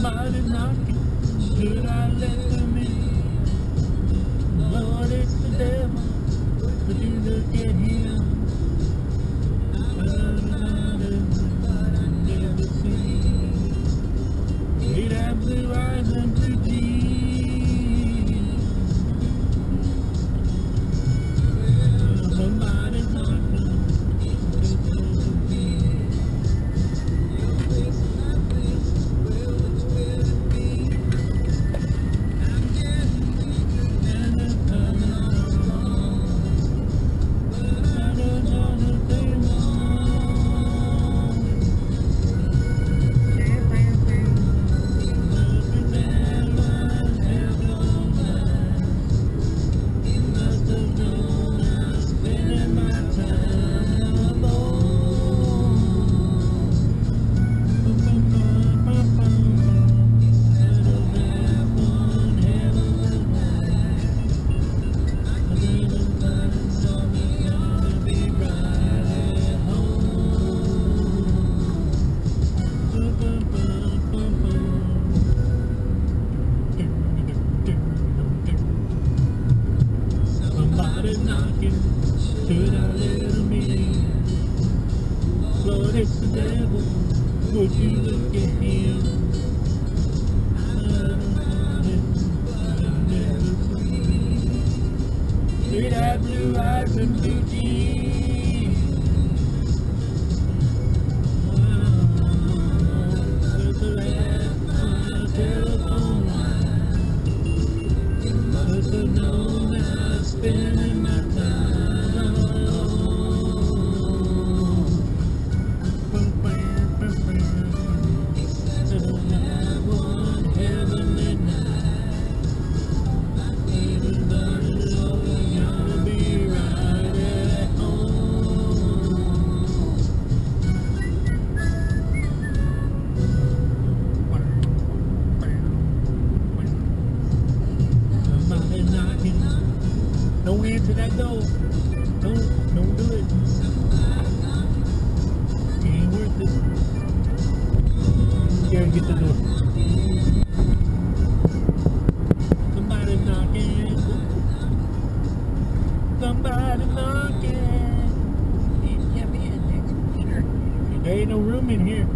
Should I let them in? Lord, it's the devil. Should I let him in? Lord, it's the devil, would you look at him? He'd have blue eyes and blue jeans. There's a laugh on the telephone line. Must have known that I Don't answer that door. Don't, don't do it. It ain't worth it. Here, get the door. Somebody's knocking. Somebody's knocking. You can be in next. There ain't no room in here.